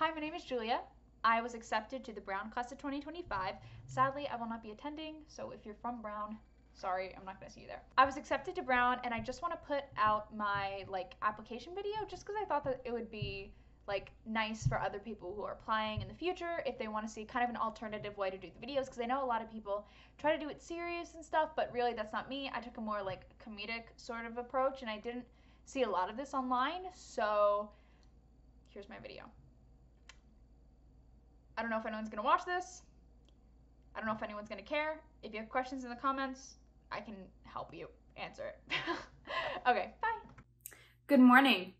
Hi, my name is Julia. I was accepted to the Brown class of 2025. Sadly, I will not be attending, so if you're from Brown, sorry, I'm not gonna see you there. I was accepted to Brown and I just wanna put out my like application video just because I thought that it would be like nice for other people who are applying in the future if they want to see kind of an alternative way to do the videos because I know a lot of people try to do it serious and stuff, but really that's not me. I took a more like comedic sort of approach and I didn't see a lot of this online, so here's my video. I don't know if anyone's gonna watch this. I don't know if anyone's gonna care. If you have questions in the comments, I can help you answer it. okay, bye. Good morning,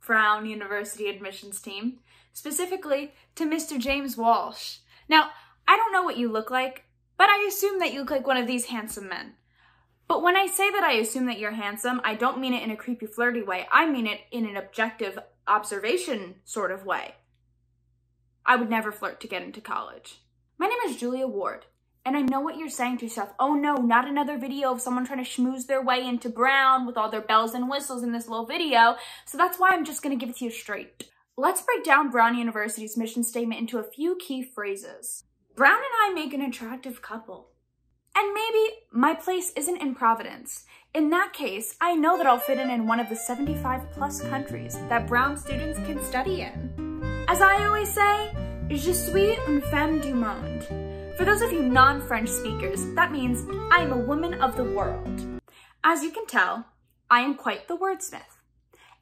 Brown University admissions team, specifically to Mr. James Walsh. Now, I don't know what you look like, but I assume that you look like one of these handsome men. But when I say that I assume that you're handsome, I don't mean it in a creepy, flirty way. I mean it in an objective observation sort of way. I would never flirt to get into college. My name is Julia Ward, and I know what you're saying to yourself. Oh no, not another video of someone trying to schmooze their way into Brown with all their bells and whistles in this little video. So that's why I'm just gonna give it to you straight. Let's break down Brown University's mission statement into a few key phrases. Brown and I make an attractive couple. And maybe my place isn't in Providence. In that case, I know that I'll fit in in one of the 75 plus countries that Brown students can study in. As I always say, je suis une femme du monde. For those of you non-French speakers, that means I am a woman of the world. As you can tell, I am quite the wordsmith.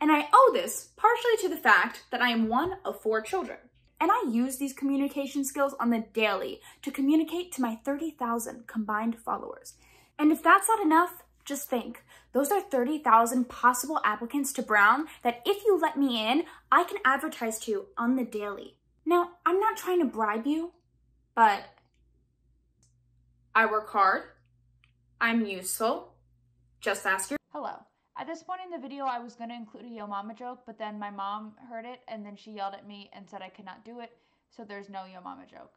And I owe this partially to the fact that I am one of four children. And I use these communication skills on the daily to communicate to my 30,000 combined followers. And if that's not enough, just think, those are 30,000 possible applicants to Brown that if you let me in, I can advertise to on the daily. Now, I'm not trying to bribe you, but I work hard. I'm useful. Just ask your- Hello. At this point in the video, I was going to include a Yo Mama joke, but then my mom heard it and then she yelled at me and said I could not do it, so there's no Yo Mama joke.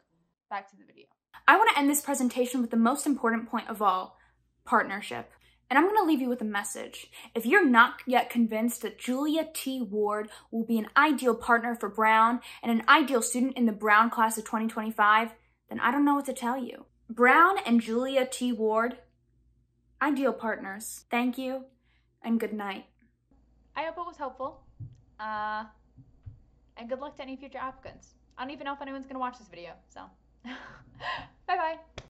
Back to the video. I want to end this presentation with the most important point of all, partnership. And I'm going to leave you with a message. If you're not yet convinced that Julia T. Ward will be an ideal partner for Brown and an ideal student in the Brown class of 2025, then I don't know what to tell you. Brown and Julia T. Ward, ideal partners. Thank you and good night. I hope it was helpful. Uh, and good luck to any future applicants. I don't even know if anyone's going to watch this video, so bye-bye.